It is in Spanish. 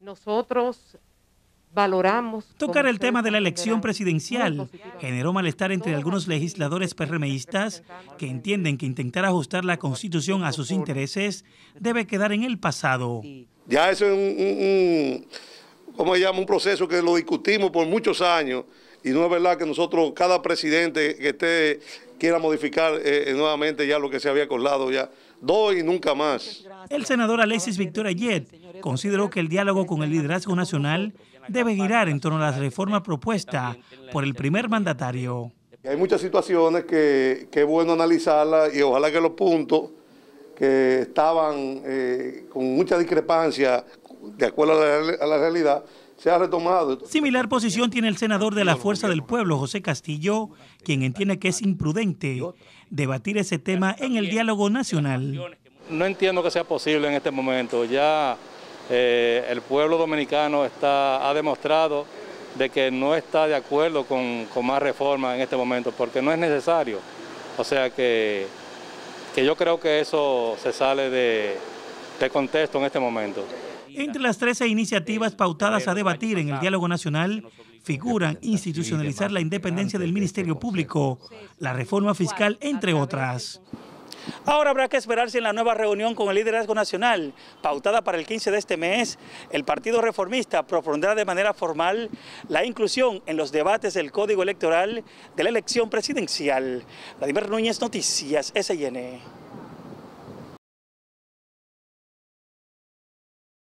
Nosotros valoramos... Tocar el tema de la elección presidencial generó malestar entre algunos legisladores PRMistas que entienden que intentar ajustar la constitución a sus intereses debe quedar en el pasado. Ya eso es un, ¿cómo se llama? un proceso que lo discutimos por muchos años y no es verdad que nosotros, cada presidente que esté quiera modificar eh, nuevamente ya lo que se había acordado ya. Dos y nunca más. El senador Alexis Victoria Yet consideró que el diálogo con el liderazgo nacional debe girar en torno a la reforma propuesta por el primer mandatario. Hay muchas situaciones que, es bueno analizarlas y ojalá que los puntos que estaban eh, con mucha discrepancia de acuerdo a la, realidad se ha retomado. Similar posición tiene el senador de la Fuerza del Pueblo, José Castillo, quien entiende que es imprudente debatir ese tema en el diálogo nacional. No entiendo que sea posible en este momento. Ya eh, el pueblo dominicano está, ha demostrado de que no está de acuerdo con, más reformas en este momento, porque no es necesario. O sea que, que yo creo que eso se sale de, de contexto en este momento. Entre las 13 iniciativas pautadas a debatir en el diálogo nacional figuran institucionalizar la independencia del Ministerio Público, la reforma fiscal, entre otras. Ahora habrá que esperar si en la nueva reunión con el liderazgo nacional, pautada para el 15 de este mes, el Partido Reformista propondrá de manera formal la inclusión en los debates del Código Electoral de la elección presidencial. Vladimir Núñez, Noticias, SN.